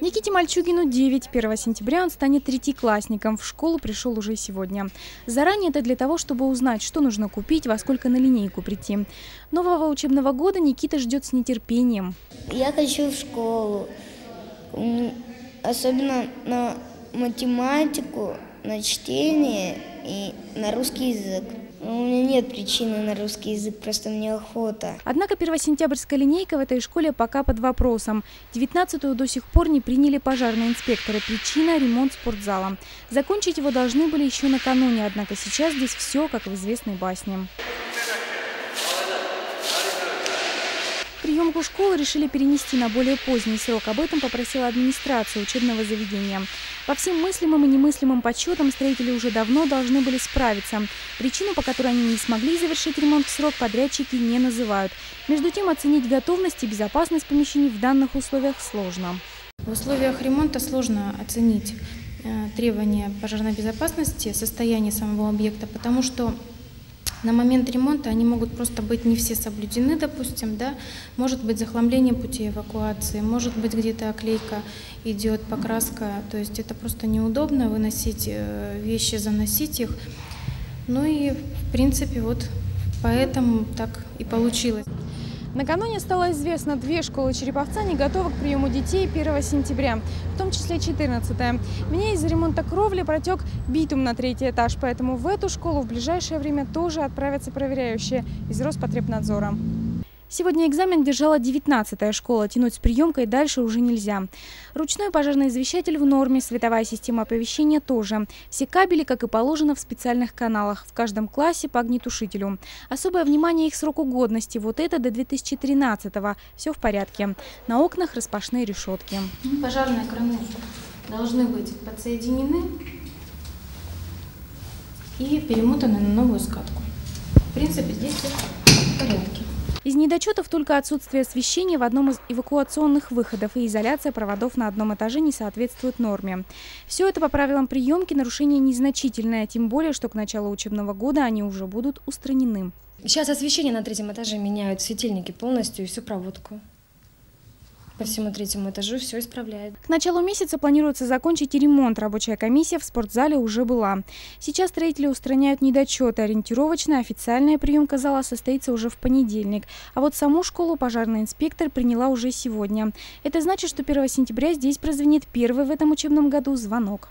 Никите Мальчугину 9. 1 сентября он станет третьеклассником. В школу пришел уже сегодня. Заранее это для того, чтобы узнать, что нужно купить, во сколько на линейку прийти. Нового учебного года Никита ждет с нетерпением. Я хочу в школу, особенно на математику, на чтение и на русский язык. У меня нет причины на русский язык, просто мне охота. Однако первосентябрьская линейка в этой школе пока под вопросом. 19-ю до сих пор не приняли пожарные инспекторы. Причина – ремонт спортзала. Закончить его должны были еще накануне, однако сейчас здесь все, как в известной басне. Приемку школы решили перенести на более поздний срок. Об этом попросила администрация учебного заведения. По всем мыслимым и немыслимым подсчетам строители уже давно должны были справиться. Причину, по которой они не смогли завершить ремонт в срок, подрядчики не называют. Между тем, оценить готовность и безопасность помещений в данных условиях сложно. В условиях ремонта сложно оценить э, требования пожарной безопасности, состояние самого объекта, потому что на момент ремонта они могут просто быть не все соблюдены, допустим, да, может быть захламление пути эвакуации, может быть где-то оклейка идет, покраска, то есть это просто неудобно выносить э, вещи, заносить их. Ну и в принципе вот поэтому так и получилось. Накануне стало известно, две школы Череповца не готовы к приему детей 1 сентября, в том числе 14 -е. Меня из-за ремонта кровли протек битум на третий этаж, поэтому в эту школу в ближайшее время тоже отправятся проверяющие из Роспотребнадзора. Сегодня экзамен держала 19-я школа. Тянуть с приемкой дальше уже нельзя. Ручной пожарный извещатель в норме, световая система оповещения тоже. Все кабели, как и положено, в специальных каналах. В каждом классе по огнетушителю. Особое внимание их сроку годности. Вот это до 2013-го. Все в порядке. На окнах распашные решетки. Пожарные краны должны быть подсоединены и перемотаны на новую скатку. В принципе, здесь все в порядке. Из недочетов только отсутствие освещения в одном из эвакуационных выходов и изоляция проводов на одном этаже не соответствует норме. Все это по правилам приемки нарушение незначительное, тем более, что к началу учебного года они уже будут устранены. Сейчас освещение на третьем этаже меняют светильники полностью и всю проводку по всему третьему этажу все исправляет. К началу месяца планируется закончить и ремонт. Рабочая комиссия в спортзале уже была. Сейчас строители устраняют недочеты. Ориентировочная официальная приемка зала состоится уже в понедельник. А вот саму школу пожарный инспектор приняла уже сегодня. Это значит, что 1 сентября здесь прозвенит первый в этом учебном году звонок.